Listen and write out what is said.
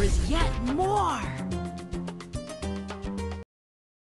there is yet more!